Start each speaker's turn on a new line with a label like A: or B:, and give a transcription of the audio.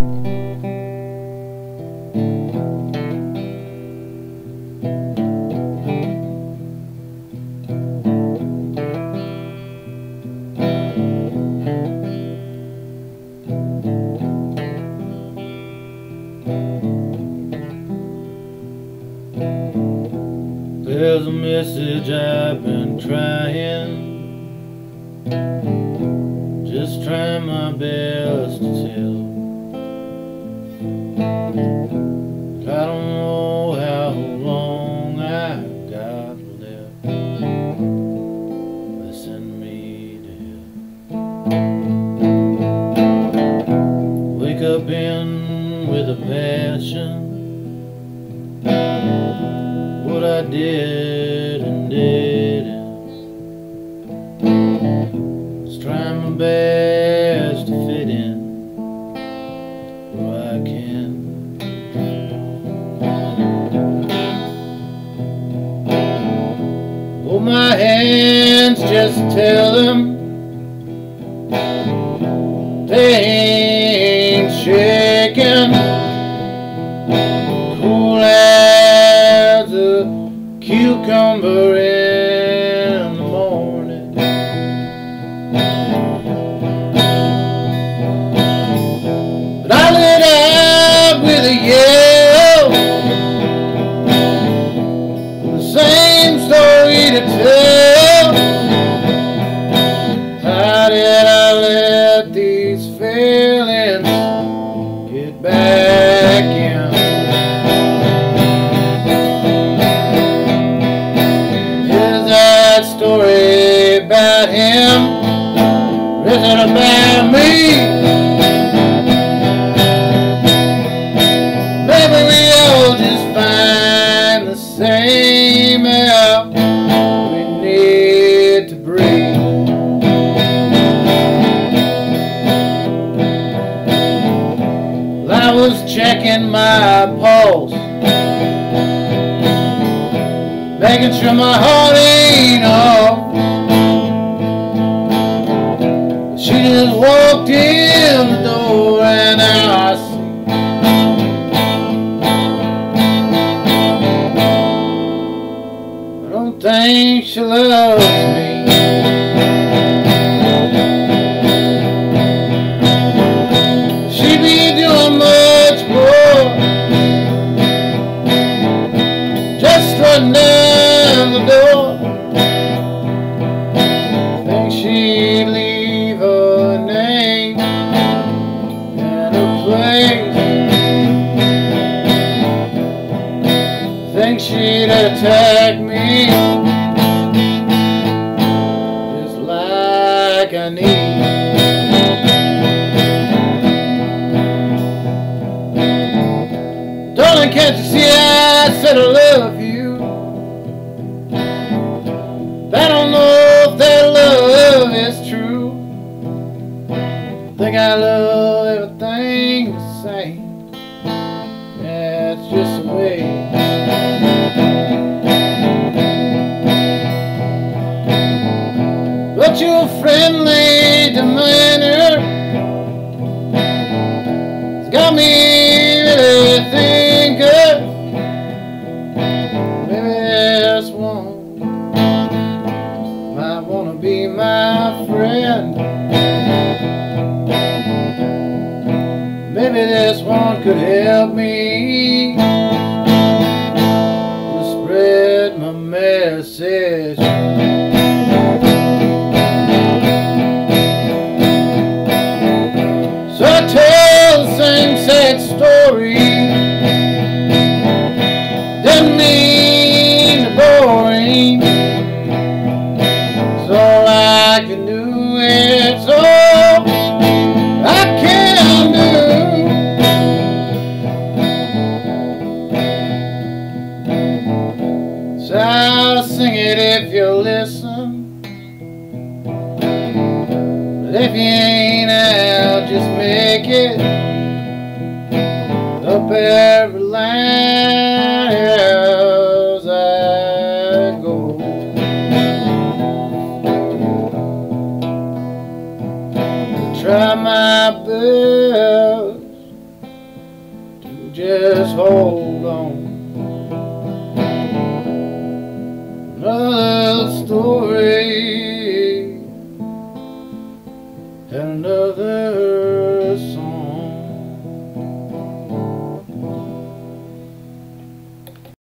A: There's a message I've been trying, just trying my best to tell. A passion what I did and didn't. Just trying my best to fit in where I can. Hold my hands, just tell them they cucumber in the morning. But I about him? It about me? Maybe we all just find the same air we need to breathe. I was checking my pulse making sure my heart ain't off. Just walked in the door and I see. I don't think she loves me. She be doing much more just run down the door. Place. Think she'd attack me just like I need. Darling, can't you see I said I love you? I don't know if that love is true. Think I love just the way. But your friendly demeanor has got me really thinking. Maybe this one might wanna be my friend. Maybe this one could help me message. But if you ain't out, just make it up every line as I go. Try my best to just hold on.